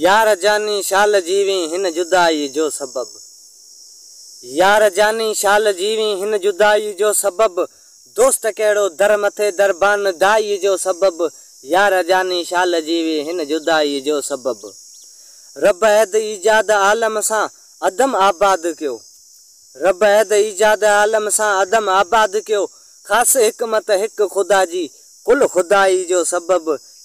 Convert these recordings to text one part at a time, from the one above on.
यार जानी शाल जीवी हिन जुदाई जो सबब यार जानी शाल जीवी हिन जुदाई जो सबब दोस्त कहड़ो दर मथे दरबान दाई जो सबब यार जानी शाल जीवी हिन जुदाई जो सबब रब हद ईजाद आलम सां अदम आबाद कयो रब हद ईजाद आलम सां अदम आबाद कयो ख़ासि हिकमत मत हिकु ख़ुदा जी कुल ख़ुदा जो सबबि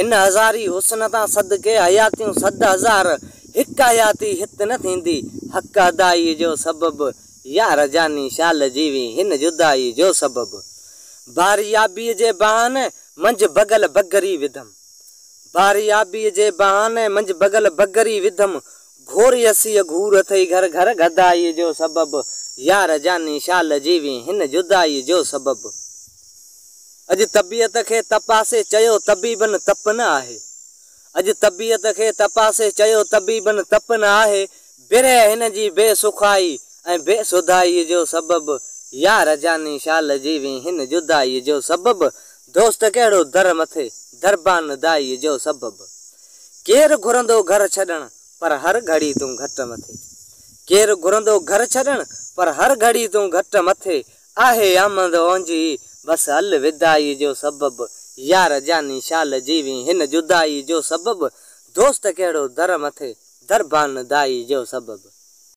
इन हज़ारी हुसन हुस्न सां सदके हयातियूं सद हज़ार हिकु हयाती हिते न थींदी हक अदाई जो सबबु यार जानी शाल जीवी हिन जुदाई जो सबबु बारियाबीअ जे बहान मंझि बगल बगरी विधम बारियाबीअ जे बहान मंझि बगल बगरी विधमि भोरियसीअ घूर अथई घर घर गदाई जो सबबु यार जानी शाल जीवी हिन जुदाई जो सबबु अॼु तबियत खे तपासे चयो तप न आहे अॼु तबियत खे तपासे चयो तपन आहे जुदााईअ जो सबबि दोस्त कहिड़ो दर मथे दरबान केरु घुरंदो घर छॾणु पर हर घड़ी तू घटि मथे घुरंदो घर छॾणु पर हर घड़ी तू घटि मथे आहे आमंद ओंजी बस अल विदाई जो सबब, यार जानी, शाल जीवी हिन जुदाई जो सबब, दोस्त कहिड़ो दर मथे दरबान दाई जो सबबु